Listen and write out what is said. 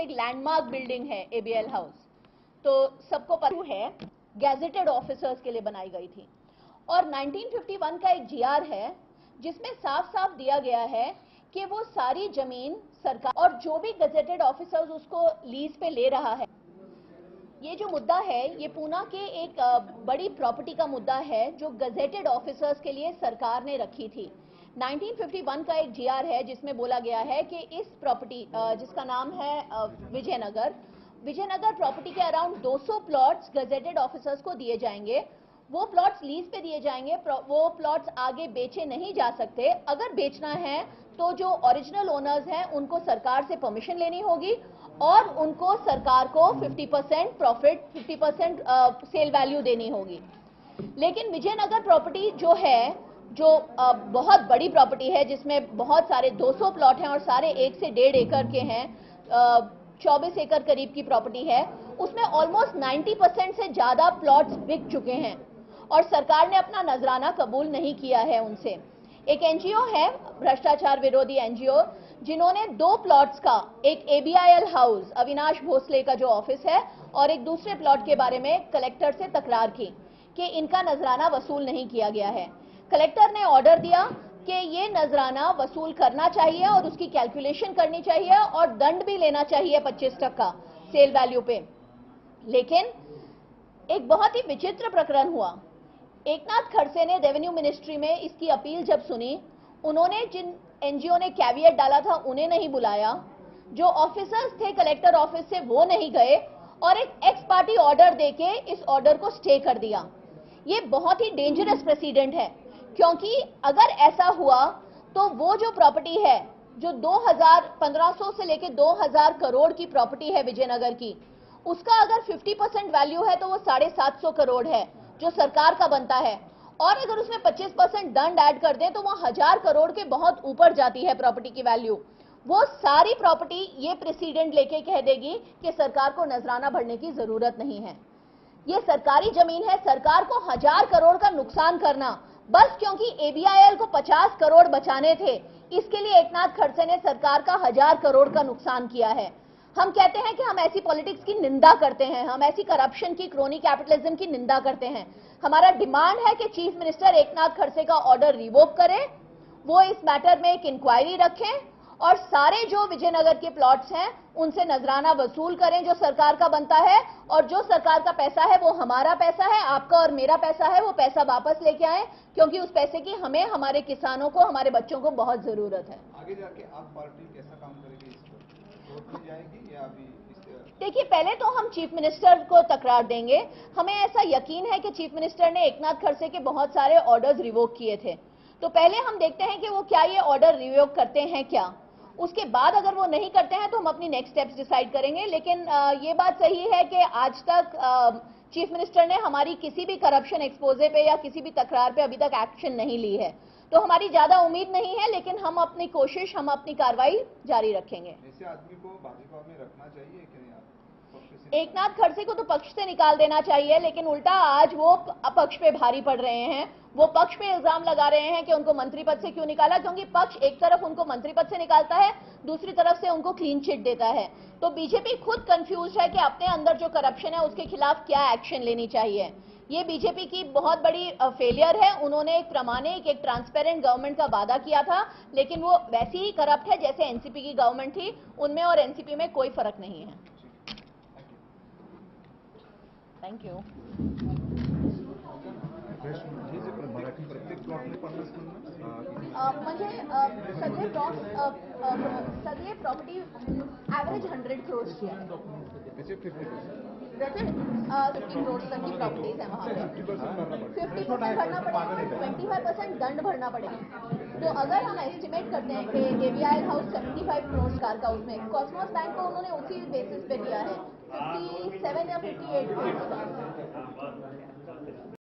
एक landmark building है ABL house तो सबको पता है गैजेटेड ऑफिसर्स के लिए बनाई गई थी. और 1951 का एक जीआर है, जिसमें साफ़ साफ़ दिया गया है कि वो सारी ज़मीन सरकार और जो भी गजेटेड ऑफिसर्स उसको लीज पे ले रहा है. ये जो मुद्दा है, ये पूना के एक बड़ी प्रॉपर्टी का मुद्दा है, जो गजेटेड ऑफिसर्स के लिए सरकार ने रखी थी. 1951 का एक जीआर है, जिसमें बोला गया है कि इस प्रॉपर्टी जिसका नाम है विजयनगर विजयनगर प्रॉपर्टी के अराउंड 200 प्लॉट्स गजेटेड ऑफिसर्स को दिए जाएँगे। वो प्लॉट्स लीज पे दिए जाएँगे वो प्लॉट्स आगे बेचे नहीं जा सकते। अगर बेचना है तो जो ओरिजिनल ओनर्स हैं, उनको सरकार से परमिशन लेनी होगी और उनको सरकार को 50 percent profit 50 percent sale value देनी होगी। लेकिन विजयनगर प्रॉपर्टी जो है जो बहुत बड़ी प्रॉपर्टी है, जिसमें बहुत सारे 200 प्लॉट हैं और सारे एक से डेढ़ एकड़ के हैं चौबीस एकड़ करीब की प्रॉपर्टी है, उसमें ऑलमोस्ट 90 परसेंट से ज़्यादा प्लॉट्स बिक चुके हैं और सरकार ने अपना नजराना कबूल नहीं किया है उनसे। एक एनजीओ है, भ्रष्टाचार विरोधी एनजीओ जिन्होंने दो प्लॉट्स का, एक एबीआईएल हाउस अविनाश भोसले का जो ऑफ़िस है, और एक दूसरे प्लॉट के बारे में कलेक्टर से तकरार की, कि इनका नजराना वसूल नहीं किया गया है। कलेक्टर ने ऑर्डर दिया कि ये नजराना वसूल करना चाहिए और उसकी कैलकुलेशन करनी चाहिए और दंड भी लेना चाहिए पच्चीस टक्का सेल वैल्यू पे। लेकिन एक बहुत ही विचित्र प्रकरण हुआ। एकनाथ खड़से ने रेवेन्यू मिनिस्ट्री में इसकी अपील जब सुनी, उन्होंने जिन एनजीओ ने कैवियट डाला था उन्हें नहीं बुलाया। जो ऑफिसर्स थे कलेक्टर ऑफ़िस से वो नहीं गए और एक एक्स पार्टी ऑर्डर देके इस ऑर्डर को स्टे कर दिया। ये बहुत ही डेंजरस प्रेसिडेंट है। क्योंकि अगर ऐसा हुआ तो वो जो प्रॉपर्टी है, जो 2000 1500 से लेके 2000 करोड़ की प्रॉपर्टी है विजयनगर की, उसका अगर 50 परसेंट वैल्यू है तो वो साढ़े सात सौ करोड़ है, जो सरकार का बनता है। और अगर उसमें 25 परसेंट दंड ऐड कर दें तो वो हज़ार करोड़ के बहुत ऊपर जाती है प्रॉपर्टी की वैल्यू वो सारी प्रॉपर्टी ये प्रेसिडेंट लेके कह देगी कि सरकार को नजराना भरने की ज़रूरत नहीं है। ये सरकारी ज़मीन है, सरकार को हज़ार करोड़ का नुकसान करना बस क्योंकि एबीआईएल को 50 करोड़ बचाने थे, इसके लिए एकनाथ खड़से ने सरकार का हज़ार करोड़ का नुकसान किया है। हम कहते हैं कि हम ऐसी पॉलिटिक्स की निंदा करते हैं, हम ऐसी करप्शन की, क्रोनी कैपिटलिज्म की निंदा करते हैं। हमारा डिमांड है कि चीफ मिनिस्टर एकनाथ खड़से का ऑर्डर रिवोक करें, वो इस मैटर में एक इंक्वायरी रखें और सारे जो विजयनगर के प्लॉट्स हैं उनसे नजराना वसूल करें जो सरकार का बनता है और जो सरकार का पैसा है वो हमारा पैसा है आपका और मेरा पैसा है वो पैसा वापस लेके आए क्योंकि उस पैसे की हमें हमारे किसानों को हमारे बच्चों को बहुत ज़रूरत है। आगे जाके आप पार्टी कैसा काम करेगी जाएगी या अभी देखिए पहले तो हम चीफ मिनिस्टर को तकरार देंगे। हमें ऐसा यकीन है कि चीफ मिनिस्टर ने एकनाथ खड़से के बहुत सारे ऑर्डर्स रिवोक किए थे। तो पहले हम देखते हैं कि वो क्या ये ऑर्डर रिवोक करते हैं क्या। उसके बाद अगर वो नहीं करते हैं तो हम अपनी नेक्स्ट स्टेप्स डिसाइड करेंगे। लेकिन ये बात सही है कि आज तक चीफ मिनिस्टर ने हमारी किसी भी करप्शन एक्सपोजे पे या किसी भी तकरार पे अभी तक एक्शन नहीं ली है। तो हमारी ज़्यादा उम्मीद नहीं है, लेकिन हम अपनी कोशिश, हम अपनी कार्रवाई जारी रखेंगे। आदमी को में रखना चाहिए कि नहीं? से एकनाथ खड़से को तो पक्ष से निकाल देना चाहिए, लेकिन उल्टा आज वो पक्ष पे भारी पड़ रहे हैं। वो पक्ष पे इल्ज़ाम लगा रहे हैं कि उनको मंत्री पद से क्यों निकाला, क्योंकि पक्ष एक तरफ़ उनको मंत्री पद से निकालता है, दूसरी तरफ़ से उनको क्लीन चिट देता है। तो बीजेपी खुद कंफ्यूज है कि अपने अंदर जो करप्शन है, उसके खिलाफ क्या एक्शन लेनी चाहिए। ये बीजेपी की बहुत बड़ी फेलियर है। उन्होंने एक प्रामाणिक, एक ट्रांसपेरेंट गवर्नमेंट का वादा किया था, लेकिन वो वैसी ही करप्ट है जैसे एनसीपी की गवर्नमेंट थी। उनमें और एनसीपी में कोई फ़र्क नहीं है। थैंक यू म्हणजे सगळे सगळे प्रॉपर्टी ॲव्हरेज हंड्रेड क्रोर्सची आहे फिफ्टीन करोड़ तक की प्रॉपर्टीज़ है वहाँ पे। फिफ्टी परसेंट भरना पड़ेगा। ट्वेंटी फाइव परसेंट दंड भरना पड़ेगा। तो अगर हम एस्टिमेट करते हैं कि AVI house seventy five crore car का उसमें कॉस्मोस बैंक को उन्होंने उसी बेसिस पे दिया है फिफ्टी सेवन या फिफ्टी एट करोड़ का।